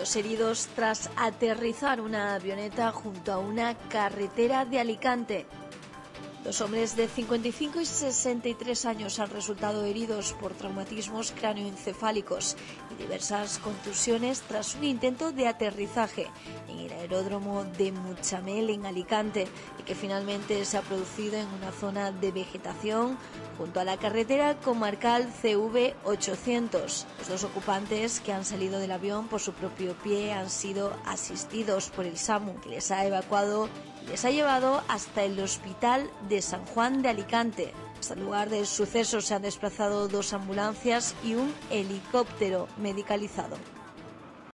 Dos heridos tras aterrizar una avioneta junto a una carretera de Alicante. Dos hombres de 55 y 63 años han resultado heridos por traumatismos cráneoencefálicos y diversas contusiones tras un intento de aterrizaje en el aeródromo de Muchamel en Alicante y que finalmente se ha producido en una zona de vegetación junto a la carretera comarcal CV 800. Los dos ocupantes que han salido del avión por su propio pie han sido asistidos por el SAMU que les ha evacuado y les ha llevado hasta el hospital de San Juan de Alicante. Hasta el lugar del suceso se han desplazado dos ambulancias y un helicóptero medicalizado.